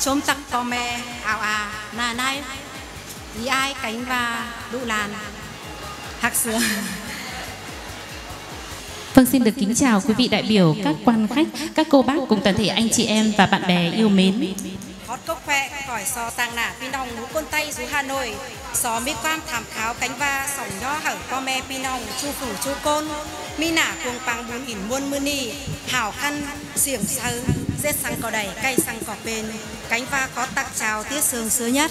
chôm tắc po me ảo à nà nai. Ý ai cánh và đụ làn? Hạc sướng Vâng xin được kính chào quý vị đại biểu, các quan khách, các cô bác cùng toàn thể anh chị em và bạn bè yêu mến. Hót cốc khoe khỏi sò tàng nả pi nòng ngũ côn tay rú Hà Nội. Sò mi quam thảm kháo cánh va sòng nho hở co me pi nòng chu phủ chu côn. Mi nả cuồng bằng bún ỉn muôn mưa ni Hảo khăn xiềng sơ Giết xăng cỏ đẩy cây xăng cỏ bên Cánh va có tặc chào tiết sương sứa nhất.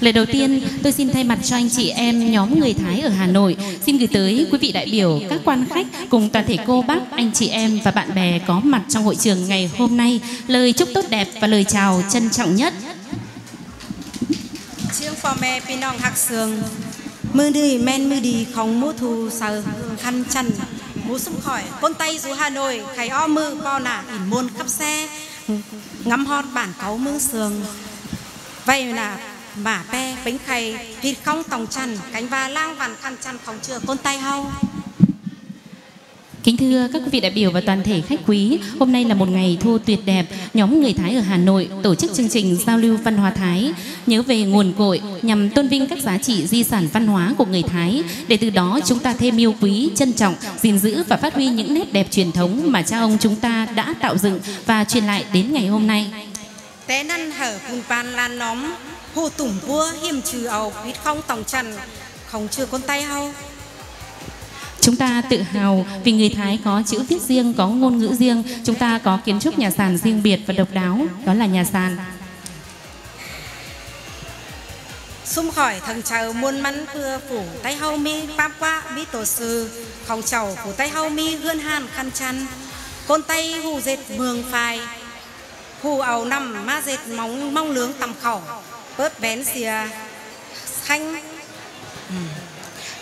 Lời đầu tiên, tôi xin thay mặt cho anh chị em nhóm người Thái ở Hà Nội, xin gửi tới quý vị đại biểu, các quan khách cùng toàn thể cô bác, anh chị em và bạn bè có mặt trong hội trường ngày hôm nay. Lời chúc tốt đẹp và lời chào trân trọng nhất. Chiêng phò mẹ pinong hạc sương Mưa đi men mưa đi không mũ thu sờ khăn chăn Mũ sung khỏi, con tay dù Hà Nội, Khải o mư bo nả ỉn muôn khắp xe. Ngắm hót bản cáu mương sườn Vậy là mà pe, bánh khay, thịt không tòng chăn, cánh và lang vằn khăn chăn không chưa con tay hâu Kính thưa các quý vị đại biểu và toàn thể khách quý, hôm nay là một ngày thu tuyệt đẹp. Nhóm người Thái ở Hà Nội tổ chức chương trình giao lưu văn hóa Thái, nhớ về nguồn cội nhằm tôn vinh các giá trị di sản văn hóa của người Thái, để từ đó chúng ta thêm yêu quý, trân trọng, gìn giữ và phát huy những nét đẹp truyền thống mà cha ông chúng ta đã tạo dựng và truyền lại đến ngày hôm nay. Té năn hở phun pan lan nóm, hồ tủng vua hiểm trừ ầu, hít không tòng trần, không chưa con tay hâu. Chúng ta tự hào vì người Thái có chữ viết riêng, có ngôn ngữ riêng. Chúng ta có kiến trúc nhà sàn riêng biệt và độc đáo, đó là nhà sàn. Xung khỏi thần chào muôn mắn thưa phủ tay hâu mi bám qua bí tổ sư Không chầu phủ tay hâu mi gươn hàn khăn chăn Côn tay hù dệt mường phai Hù ầu nằm ma dệt móng mong lướng tầm khẩu Bớt bén xìa khanh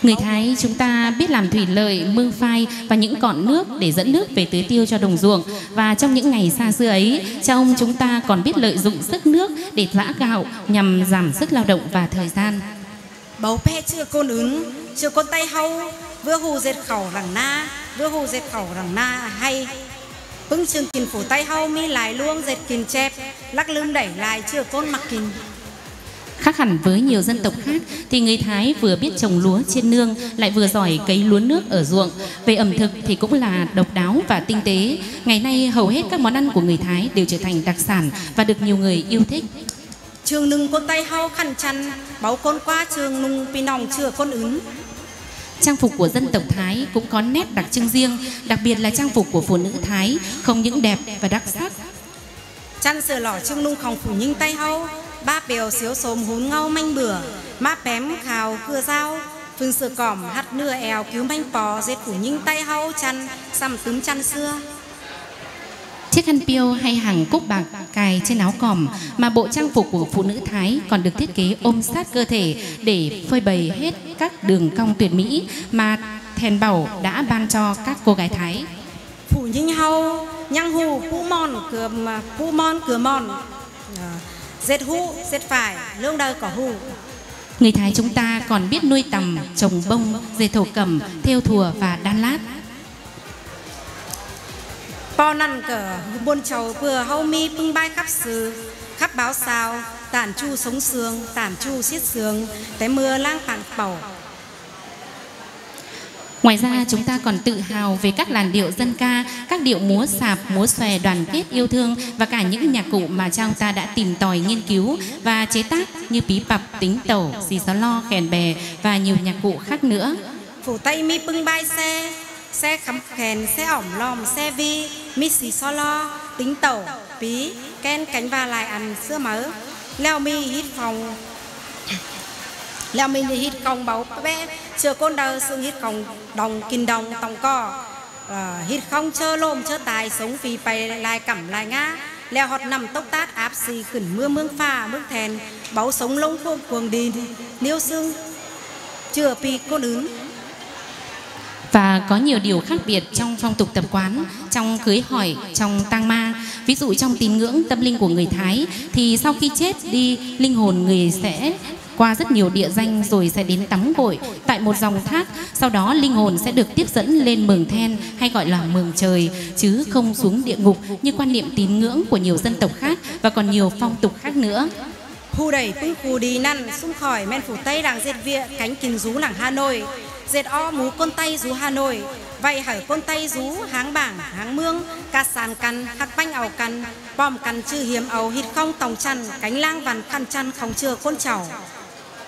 Người Thái chúng ta biết làm thủy lợi, mương phai và những cọn nước để dẫn nước về tưới tiêu cho đồng ruộng. Và trong những ngày xa xưa ấy, cha ông chúng ta còn biết lợi dụng sức nước để giã gạo nhằm giảm sức lao động và thời gian. Bầu pe chưa côn ứng, chưa con tay hâu, vừa hù dệt khẩu rằng na, vừa hù dệt khẩu rằng na hay. Bưng chừng kìn phủ tay hâu mi lại luông dệt kìn chép, lắc lưng đẩy lại chưa côn mặc kìn. Khác hẳn với nhiều dân tộc khác thì người Thái vừa biết trồng lúa trên nương lại vừa giỏi cấy lúa nước ở ruộng. Về ẩm thực thì cũng là độc đáo và tinh tế. Ngày nay hầu hết các món ăn của người Thái đều trở thành đặc sản và được nhiều người yêu thích. Trường nung con tay hao khăn chăn, báo con qua trường nung pi nòng chưa con ứng. Trang phục của dân tộc Thái cũng có nét đặc trưng riêng, đặc biệt là trang phục của phụ nữ Thái không những đẹp và đặc sắc. Chăn sờ lỏ trưng nung không phủ nhưng tay hao, ba bèo xíu xồm hún ngâu manh bửa má bém khào cưa dao. Phương sơ cỏm hắt nưa èo cứu manh bò dệt phủ nhinh tay hau chăn xăm túm chăn xưa. Chiếc khăn piêu hay hàng cúc bạc cài trên áo cỏm mà bộ trang phục của phụ nữ Thái còn được thiết kế ôm sát cơ thể để phơi bày hết các đường cong tuyệt mỹ mà thèn bảo đã ban cho các cô gái Thái. Phủ nhinh hau, nhăng hù, pũ mòn, cửa, pũ mòn, cửa mòn, dệt hũ, dệt phải, lương đời có hù. Người Thái chúng ta còn biết nuôi tầm, trồng bông, dệt thổ cẩm, theo thùa và đan lát. Po năn cờ buôn chầu vừa hâu mi bưng bay khắp sư, khắp báo sao, tản chu sống sương, tản chu xiết sương, té mưa lang phản bầu, Ngoài ra chúng ta còn tự hào về các làn điệu dân ca, các điệu múa sạp, múa xòe đoàn kết yêu thương và cả những nhạc cụ mà cha ông ta đã tìm tòi nghiên cứu và chế tác như pí pập, tính tẩu, xì xó lo, kèn bè và nhiều nhạc cụ khác nữa. Phủ tay mi bưng bay xe, xe khắm khèn, xe ỏm lòm, xe vi, mi xì xó lo, tính tẩu, pí, ken cánh và lại ăn sữa mớ, leo mi hít phòng, leo mi hít công báu bé chưa côn đầu xương hít còng đồng kinh đồng tòng co à, hít không chơ lôm chơ tài sống vì bay lại cẩm lại ngã leo hót nằm tốc tát áp xì khẩn mưa mương pha mương thèn. Báu sống lông phôm cuồng đi niêu xương chưa pi côn ứng. Và có nhiều điều khác biệt trong phong tục tập quán, trong cưới hỏi, trong tang ma. Ví dụ trong tín ngưỡng tâm linh của người Thái thì sau khi chết đi, linh hồn người sẽ qua rất nhiều địa danh rồi sẽ đến tắm gội tại một dòng thác. Sau đó linh hồn sẽ được tiếp dẫn lên mường then, hay gọi là mường trời, chứ không xuống địa ngục như quan niệm tín ngưỡng của nhiều dân tộc khác và còn nhiều phong tục khác nữa. Hu đẩy pưng phù đi năn, xung khỏi men phủ Tây đàng diệt viện cánh kinh rú làng Hà Nội dệt o mú côn tay rú Hà Nội, vậy hở côn tay rú háng bảng, háng mương, ca sàn căn hạc banh ẩu căn bom căn chư hiếm ẩu hít không tòng chăn, cánh lang vằn khăn chăn không chưa côn chảo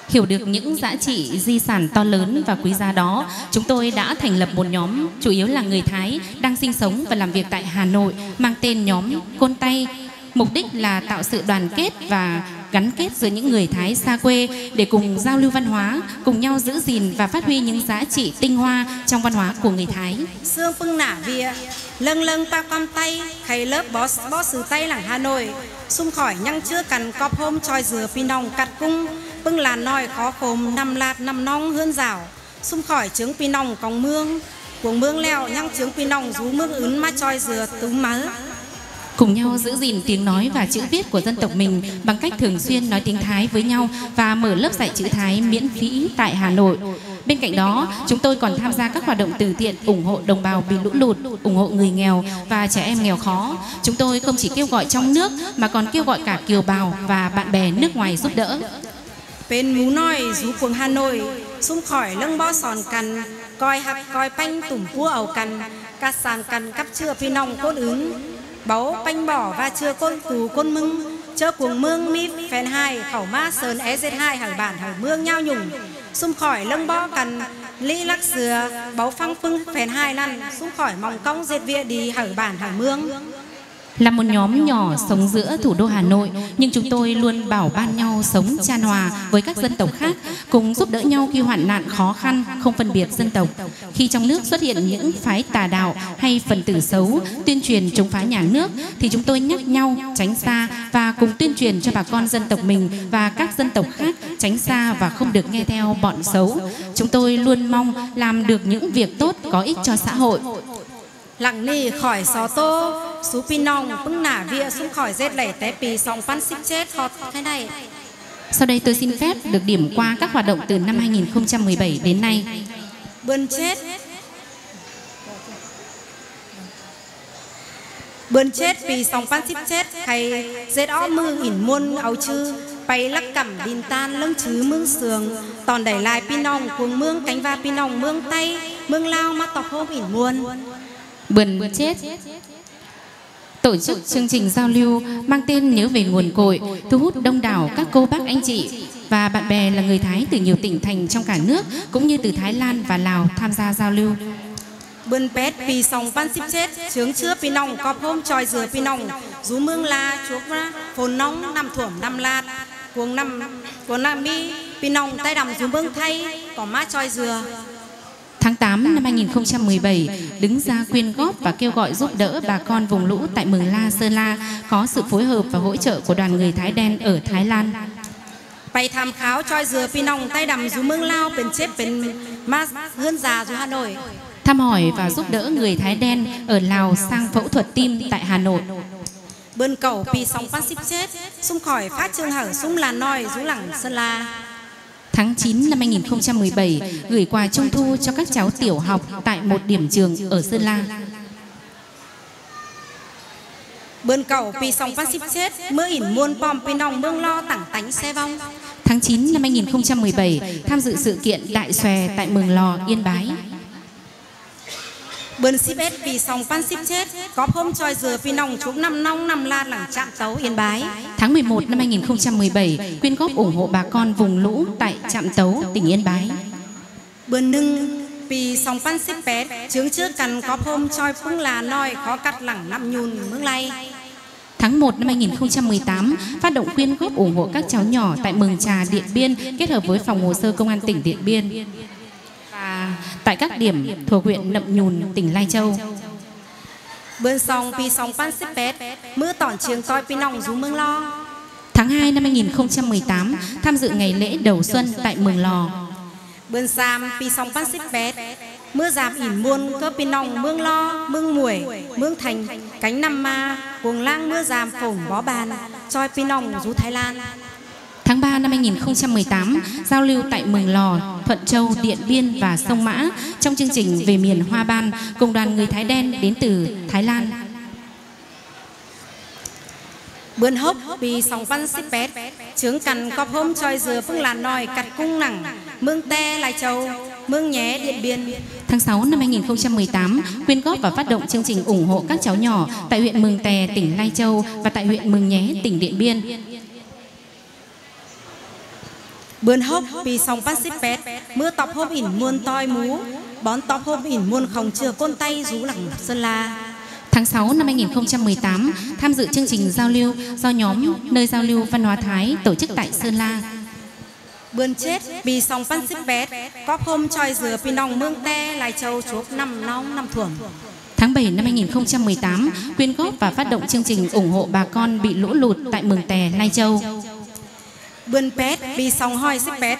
Hiểu được những giá trị di sản to lớn và quý giá đó, chúng tôi đã thành lập một nhóm chủ yếu là người Thái đang sinh sống và làm việc tại Hà Nội mang tên nhóm Côn Tay. Mục đích là tạo sự đoàn kết và gắn kết giữa những người Thái xa quê để cùng giao lưu văn hóa, cùng nhau giữ gìn và phát huy những giá trị tinh hoa trong văn hóa của người Thái. Sương Phương nả vía, lâng lâng ta con tay, khay lớp bó bó sứ tay làng Hà Nội, xung khỏi nhăng chưa cần cọp hôm tròi dừa phi nòng cắt cung, bưng là nòi khó khồm nằm lạt nằm nong hươn rào, xung khỏi trướng phi nòng còng mương, cuồng mương leo nhăng trướng phi nòng rú mương ứn má choi dừa túm má cùng nhau giữ gìn tiếng nói và chữ viết của dân tộc mình bằng cách thường xuyên nói tiếng Thái với nhau và mở lớp dạy chữ Thái miễn phí tại Hà Nội. Bên cạnh đó, chúng tôi còn tham gia các hoạt động từ thiện ủng hộ đồng bào bị lũ lụt, ủng hộ người nghèo và trẻ em nghèo khó. Chúng tôi không chỉ kêu gọi trong nước mà còn kêu gọi cả kiều bào và bạn bè nước ngoài giúp đỡ. Bên mú nói rú cuồng Hà Nội, xung khỏi lưng bo sòn cằn, coi hạc coi panh tủm cua ẩu cằn, cà sàn cằn cắp chưa phi nòng cốt ứng, báu panh bỏ và chưa côn tù côn mưng. Chớ cuồng mương mi phèn hai khẩu ma sơn é dệt hai hải bản hải mương nhau nhùng. Xung khỏi lưng bo cằn, lý lắc dừa báu phăng phưng phèn hai lăn. Xung khỏi mòng cong diệt vịa đi hải bản hải mương là một nhóm nhỏ sống giữa thủ đô Hà Nội, nhưng chúng tôi luôn bảo ban nhau sống chan hòa với các dân tộc khác, cùng giúp đỡ nhau khi hoạn nạn khó khăn, không phân biệt dân tộc. Khi trong nước xuất hiện những phái tà đạo hay phần tử xấu tuyên truyền chống phá nhà nước, thì chúng tôi nhắc nhau tránh xa và cùng tuyên truyền cho bà con dân tộc mình và các dân tộc khác tránh xa và không được nghe theo bọn xấu. Chúng tôi luôn mong làm được những việc tốt có ích cho xã hội lặng lì khỏi xó tô sú pi nòng bưng nả vía xuống khỏi rết lẻ té pì sòng pan xích chết khọt thế này. Sau đây tôi xin phép được điểm qua các hoạt động từ năm 2017 đến nay. Bươn chết. Bươn chết vì sòng pan xích chết hay dết ó mương ỉn muôn áo chư bay lắc cẩm đìn tan lưng chứ mương sườn tòn đẩy lại pi nòng cuồng mương cánh va pi nòng mương tay mương lao mắt tọc hôm ỉn muôn. Bươn chết tổ chức chương trình giao lưu mang tên Nhớ về nguồn cội, thu hút đông đảo các cô bác anh chị và bạn bè là người Thái từ nhiều tỉnh thành trong cả nước cũng như từ Thái Lan và Lào tham gia giao lưu. Bươn pét vì sòng văn xíp chết, chướng chứa pi nong, cọp hôm tròi dừa pi nong, rú mương la chuốc ra, phồn nóng nằm thuẩm nằm lạt, cuồng năm cuồng năm mi, pi nong tay đầm rú mương thay, cỏ má tròi dừa. Tháng 8 năm 2017, đứng ra quyên góp và kêu gọi giúp đỡ bà con vùng lũ tại Mường La, Sơn La có sự phối hợp và hỗ trợ của đoàn người Thái Đen ở Thái Lan. Bài tham kháo choi dừa pi nong, tay đầm dù mương lao bên chết bên ma hơn già dù Hà Nội. Thăm hỏi và giúp đỡ người Thái Đen ở Lào sang phẫu thuật tim tại Hà Nội. Bơn cầu pi sóng phát xếp chết, xung khỏi phát trương hở xung là nòi dù lẳng Sơn La. Tháng 9 năm 2017, gửi quà trung thu cho các cháu tiểu học tại một điểm trường ở Sơn La. Bươn cầu pi song phát xích chết, mưa ỉn muôn pom pi nòng mương lo tẳng tánh xe vong. Tháng 9 năm 2017, tham dự sự kiện Đại Xòe tại Mường Lò, Yên Bái. Bươn ship ết vì sòng pan ship chết Có hôm tròi dừa vì nòng trúc năm nong năm la làng trạm tấu Yên Bái. Tháng 11 năm 2017 Quyên góp ủng hộ bà con vùng lũ tại trạm tấu tỉnh Yên Bái. Bươn nưng vì sòng pan ship ết Chướng trước cần có hôm tròi phung là noi Khó cắt lẳng năm nhùn mương lay. Tháng 1 năm 2018, phát động quyên góp ủng hộ các cháu nhỏ tại Mường Trà, Điện Biên kết hợp với Phòng Hồ sơ Công an tỉnh Điện Biên tại các điểm thuộc huyện Nậm Nhùn, tỉnh Lai Châu. Bươn song pi song pan xếp pet, mưa tỏn trường toi pi nòng rú mương lo. Tháng 2 năm 2018, tham dự ngày lễ đầu xuân tại Mường Lò. Bươn sam pi song pan xếp pet, mưa giảm ỉn muôn cơ pi nòng mương lo, mương muổi, mương thành, cánh năm ma, cuồng lang mưa giảm phồng bó bàn, choi pi nòng rú Thái Lan. Tháng 3 năm 2018, giao lưu tại Mường Lò, Thuận Châu, Điện Biên và Sông Mã trong chương trình về miền Hoa Ban cùng đoàn người Thái đen đến từ Thái Lan. Bươn hốc vì sòng văn xích bét Trướng cằn cọp hôm trôi dừa phương làn nòi cặt cung nặng Mương te Lai Châu Mương nhé Điện Biên Tháng 6 năm 2018, quyên góp và phát động chương trình ủng hộ các cháu nhỏ tại huyện Mường Tè, tỉnh Lai Châu và tại huyện Mường Nhé, tỉnh Điện Biên. Bươn hốc vì sòng văn xích bét Mưa tọc hôm ỉn muôn toi mú Bón tọc hôm ỉn muôn khổng chừa côn tay rú lẳng Sơn La Tháng 6 năm 2018, tham dự chương trình giao lưu do nhóm Nơi Giao lưu Văn hóa Thái tổ chức tại Sơn La. Bươn chết vì sòng văn xích bét Có hôm tròi dừa phi nòng mương te Lai Châu chuốc năm nóng năm thuồng Tháng 7 năm 2018, quyên góp và phát động chương trình ủng hộ bà con bị lũ lụt tại Mường Tè, Lai Châu. Bươn pét vì sòng hoi xích pét.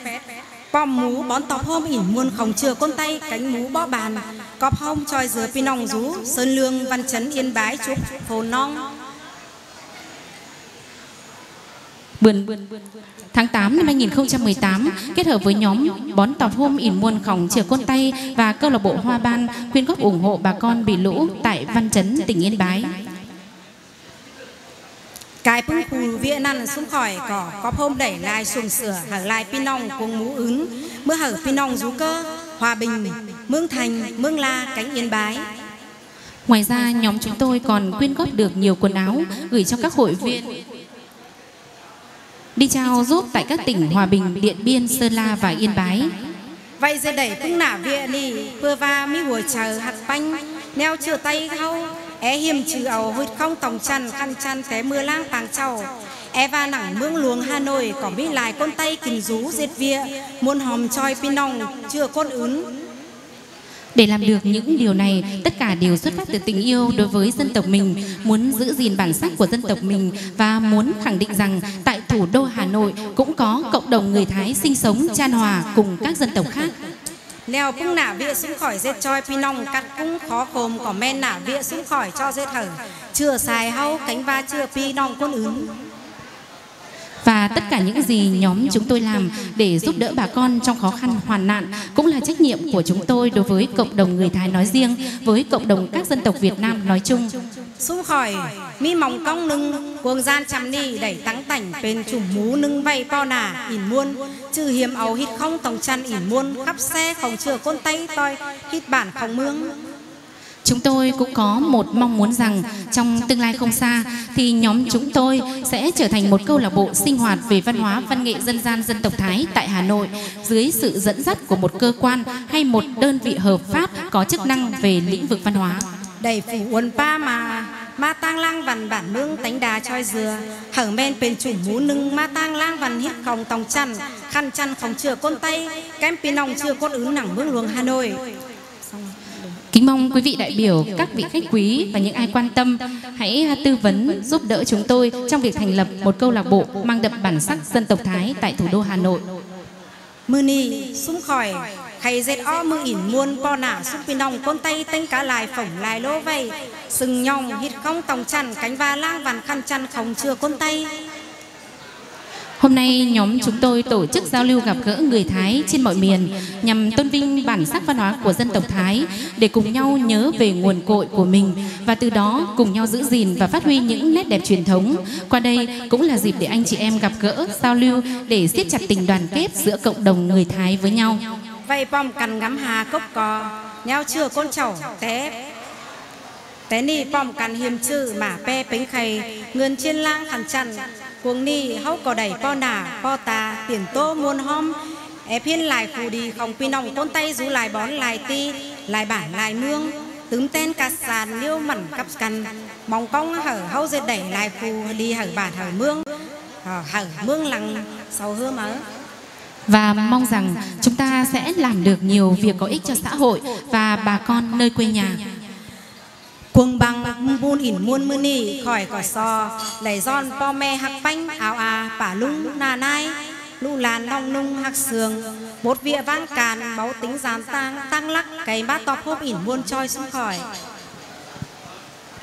Bom mú bón tóc hôm ỉn muôn khổng chừa con tay cánh mú bó bàn. Cọp hông choi dừa phi nòng rú Sơn Lương văn chấn yên bái chúc phồn nong. Bươn Tháng 8 năm 2018, kết hợp với nhóm Bón Tọt Hôm ỉn muôn khổng chừa côn tay và câu lạc bộ Hoa Ban quyên góp ủng hộ bà con bị lũ tại Văn Chấn, tỉnh Yên Bái. Cái bưng phù vía năn xuống khỏi cỏ Có hôm đẩy lại xuồng sửa hở lại pin nong cuồng mũ ứng. Mưa hở pin nong rú cơ Hòa Bình, Mương Thành, Mương La, cánh Yên Bái. Ngoài ra, nhóm chúng tôi còn quyên góp được nhiều quần áo gửi cho các hội viên. Đi trao giúp tại các tỉnh Hòa Bình, Điện Biên, Sơn La và Yên Bái. Vậy giờ đẩy cũng nả vía đi Vừa va mi ngồi chờ hạt banh Neo chưa tay khâu é hiểm trừ ảo hụt không tổng chăn khăn chăn té mưa lang tàng trầu. É va nặng mương luồng hà nội có biết lại con tay kình rú diệt vía. Muôn hòm choi pin chưa con ứng để làm được những điều này, tất cả đều xuất phát từ tình yêu đối với dân tộc mình, muốn giữ gìn bản sắc của dân tộc mình và muốn khẳng định rằng tại thủ đô Hà Nội cũng có cộng đồng người Thái sinh sống chan hòa cùng các dân tộc khác. Leo cung nả vịa xuống khỏi dệt choi pinong cắt cũng khó khồm có men nả vịa xuống khỏi cho dệt hở. Chưa xài hâu cánh va chưa pinong con ứng và tất cả những gì nhóm chúng tôi làm để giúp đỡ bà con trong khó khăn hoàn nạn cũng là trách nhiệm của chúng tôi đối với cộng đồng người Thái nói riêng, với cộng đồng các dân tộc Việt Nam nói chung. Xuống khỏi mi mỏng cong nưng cuồng gian chăm ni đẩy tăng tảnh bên chủng mú nưng vay po nà ỉn muôn trừ hiếm ấu hít không tổng chăn ỉn muôn khắp xe không chừa côn tay toi hít bản không mương Chúng tôi cũng có một mong muốn rằng trong tương lai không xa thì nhóm chúng tôi sẽ trở thành một câu lạc bộ sinh hoạt về văn hóa, văn nghệ dân gian, dân tộc Thái tại Hà Nội dưới sự dẫn dắt của một cơ quan hay một đơn vị hợp pháp có chức năng về lĩnh vực văn hóa. Đầy phủ quân pa mà, ma tang lang vằn bản nương tánh đà choi dừa. Hở men bên chủ mú nưng, ma tang lang vằn hít khòng tòng chăn. Khăn chăn phòng chừa côn tay kem pin nòng chừa côn ứng nẳng mương luồng Hà Nội. Kính mong quý vị đại biểu, các vị khách quý và những ai quan tâm hãy tư vấn giúp đỡ chúng tôi trong việc thành lập một câu lạc bộ mang đậm bản sắc dân tộc Thái tại thủ đô Hà Nội. Mưa ni sung khỏi khay dệt o mưa ỉn muôn po nả xúc pin nòng con tay tên cá lại phỏng lại lô vây sừng nhong hít không tòng chăn cánh va lang vằn khăn chăn không chưa con tay Hôm nay nhóm chúng tôi tổ chức giao lưu gặp gỡ người Thái trên mọi miền nhằm tôn vinh bản sắc văn hóa của dân tộc Thái để cùng nhau nhớ về nguồn cội của mình và từ đó cùng nhau giữ gìn và phát huy những nét đẹp truyền thống. Qua đây cũng là dịp để anh chị em gặp gỡ, giao lưu để siết chặt tình đoàn kết giữa cộng đồng người Thái với nhau. Vậy bom cần ngắm hà cốc cò, nhau chưa con chầu té té ni bom cần hiềm chữ mà pe bánh khay, ngươn chiên lang khăn chăn cuồng ni hậu có đẩy po nà, po tà, tiền tô muôn hôm e phiên lại phù đi không pi nòng con tay rú lại bón lại ti lại bản lại mương tướng tên cà sàn liêu mẩn cặp căn mong cong hở hậu dệt đẩy lại phù đi hở bản hở mương. Hở mương lằng sau hưa mớ. Và mong rằng chúng ta sẽ làm được nhiều việc có ích cho xã hội và bà con nơi quê nhà. Cuồng bằng buôn ỉn muôn mưa nì khỏi cỏ sò. Lấy giòn po me hạc bánh áo à bả lung nà nai. Lũ làn long nung hạc sườn. Một vịa vang càn máu tính gián tang tăng lắc. Cái bát tóc hốp ỉn muôn choi xuống khỏi.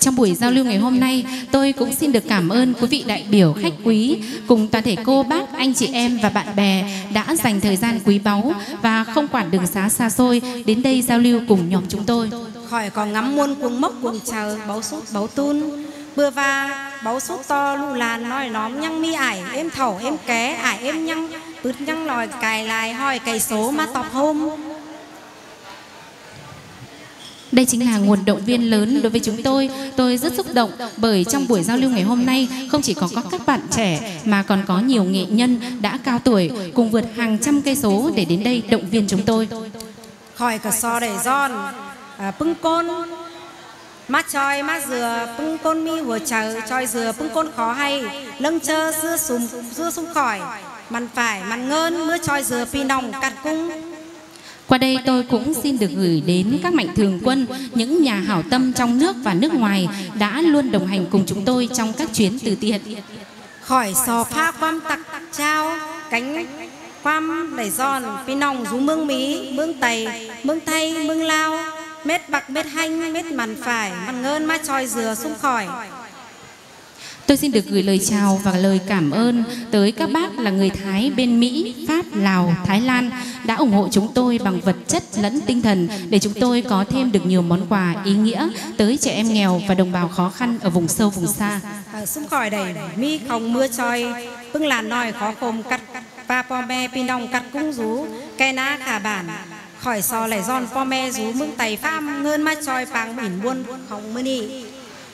Trong buổi giao lưu ngày hôm nay, tôi cũng xin được cảm ơn quý vị đại biểu khách quý cùng toàn thể cô bác, anh chị em và bạn bè đã dành thời gian quý báu và không quản đường xá xa xôi đến đây giao lưu cùng nhóm chúng tôi khỏi còn ngắm muôn cuồng mốc cuồng chờ báu sút báu tun bưa va báu sút to lu làn nói nóm nhăng mi ải em thẩu em ké ải em nhăng bứt nhăng lòi cài lại hỏi cày số mà tọp hôm Đây chính là nguồn động viên lớn đối với chúng tôi. Tôi rất xúc động bởi trong buổi giao lưu ngày hôm nay không chỉ có, có các bạn trẻ mà còn có nhiều nghệ nhân đã cao tuổi cùng vượt hàng trăm cây số để đến đây động viên chúng tôi. khỏi cả so để giòn à, pưng côn. Mắt choi mắt dừa pưng côn mi vừa chờ choi dừa pưng côn khó hay. Lưng chơ dưa sùm dưa sung khỏi. Mặn phải mặn ngơn mưa choi dừa pi nòng cắt cung Qua đây tôi cũng xin được gửi đến các mạnh thường quân, những nhà hảo tâm trong nước và nước ngoài đã luôn đồng hành cùng chúng tôi trong các chuyến từ thiện. khỏi sò pha quam tặc trao cánh quam đẩy giòn pi nòng rú mương mí mương tày mương thay mương lao mét bạc mét hanh mét mặn phải mặn ngơn má choi dừa sung khỏi Tôi xin được gửi lời chào và lời cảm ơn tới các bác là người Thái bên Mỹ, Pháp, Lào, Thái Lan đã ủng hộ chúng tôi bằng vật chất lẫn tinh thần để chúng tôi có thêm được nhiều món quà ý nghĩa tới trẻ em nghèo và đồng bào khó khăn ở vùng sâu vùng xa. ở sung khỏi đẩy mi không mưa choi bưng làn nòi khó khôm cắt pa po me pi nòng cắt cung rú ke na khả bản khỏi sò lẻ giòn po me rú mương tày pham ngơn má choi pang bỉn buôn không mưa nị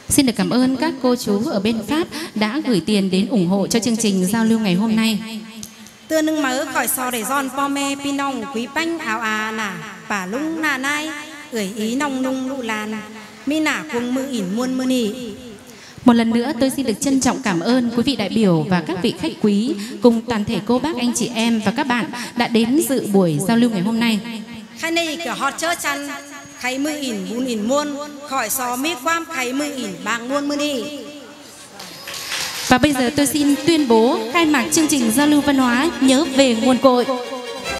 Xin được cảm ơn các cô chú ở bên Pháp đã gửi tiền đến ủng hộ cho chương trình giao lưu ngày hôm nay. Tưa nâng mớ khỏi sò để giòn po me pi nòng quý banh áo à nà bà lung nà nai ưỡi ý nòng nung lụ làn mi nả cuồng mưa ỉn muôn mưa nị Một lần nữa tôi xin được trân trọng cảm ơn quý vị đại biểu và các vị khách quý cùng toàn thể cô bác anh chị em và các bạn đã đến dự buổi giao lưu ngày hôm nay khai này kiểu hot chớ chăn khay mưa ỉn bún ỉn muôn, khỏi xó mi quam khay mưa ỉn bàng muôn mưa đi Và bây giờ tôi xin tuyên bố khai mạc chương trình giao lưu văn hóa nhớ về nguồn cội.